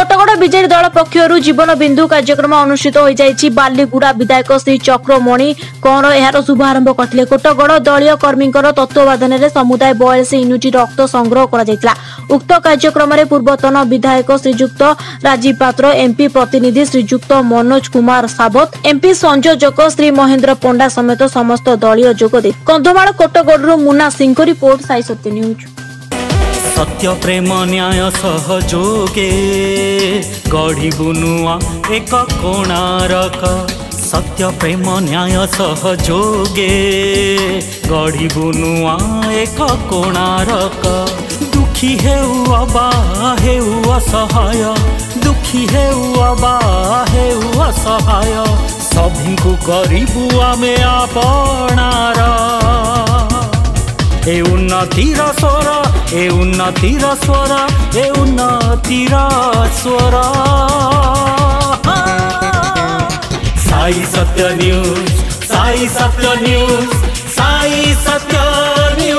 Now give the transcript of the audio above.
কটকড় BJD দল পক্ষ জীবন বিন্দু কার্যক্রম অনুষ্ঠিত হয়ে যাই বালিগুড়া বিধায়ক শ্রী চক্রমণি কর এর শুভারম্ভ করে কটকড় দলীয় কর্মীঙ্কর তত্ত্বাবধানে সমুদায় বয়স ইউনিটি রক্ত সংগ্রহ করা উক্ত কার্যক্রমে পূর্বতন বিধায়ক শ্রীযুক্ত রাজীব পাত্র এমপি প্রতিনিধি শ্রীযুক্ত মনোজ কুমার সাবত এমপি সংযোজক শ্রী মহেন্দ্র পণ্ডা সমেত সমস্ত দলীয় ଯୋଗ ଦେଇ କନ୍ଧମାଳ କୋଟଗଡ଼ରୁ ମୁନା ସିଂଙ୍କ ରିପୋର୍ଟ ସାଇ ସତ୍ୟ ନ୍ୟୁଜ୍ सत्य प्रेम न्याय सहजोगे गढ़ नुआ एक कोणारक सत्य प्रेम न्याय सहजोगे गढ़ एक कोणारक दुखी हेउ असहाय दुखी हेउ असहाय सभी को करूँ आम आपणार e una tira sora, e una tira suora, e una tira suora. Sai Satya News, Sai Satya News, Sai Satya News.